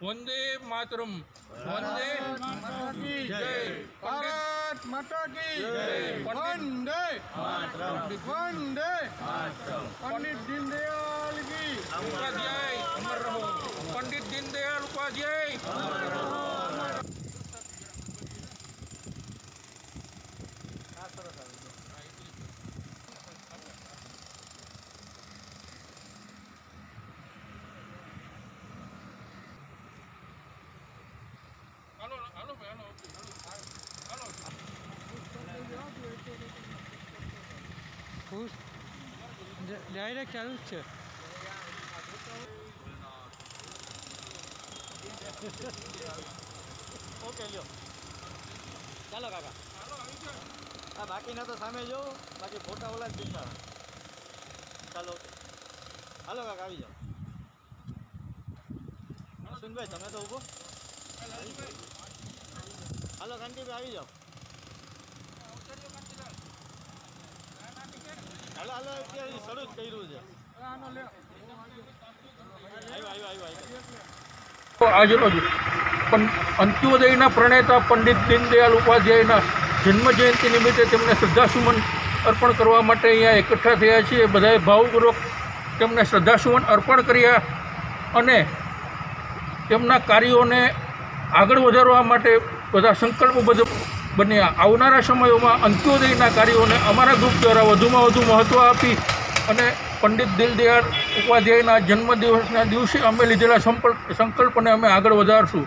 વંદે માતરમ. વંદે ભારત માતા કી વંદે વંદે પંડિત દીનદયાલ કી જય. અમર રહો. પંડિત દીનદયાલ ઉપાધ્યાય ડાયરેક્ટ ચાલુ જ છે. ઓકે, લ્યો. ચાલો, કાકા. હા બાકીના તો સામે જો, બાકી ફોટા ઓલા જ દીધા ચાલો હાલો, કાકા, આવી જાઓ. સુનભાઈ, તમે તો ઊભો. હાલો કાંતિભાઈ આવી જાઓ. હાલો હાલો, અત્યારે શરૂ જ કર્યું છે. આજરોજ પણ અંત્યોદયના પ્રણેતા પંડિત દીનદયાલ ઉપાધ્યાયના જન્મજયંતિ નિમિત્તે તેમને શ્રદ્ધાસુમન અર્પણ કરવા માટે અહીંયા એકઠા થયા છીએ. બધાએ ભાવપૂર્વક તેમને શ્રદ્ધાસુમન અર્પણ કર્યા અને તેમના કાર્યોને આગળ વધારવા માટે બધા સંકલ્પબદ્ધ બન્યા. આવનારા સમયોમાં અંત્યોદયના કાર્યોને અમારા ગ્રુપ દ્વારા વધુમાં વધુ મહત્ત્વ આપી અને પંડિત દીનદયાળ ઉપાધ્યાયના જન્મદિવસના દિવસે અમે લીધેલા સંકલ્પને અમે આગળ વધારશું.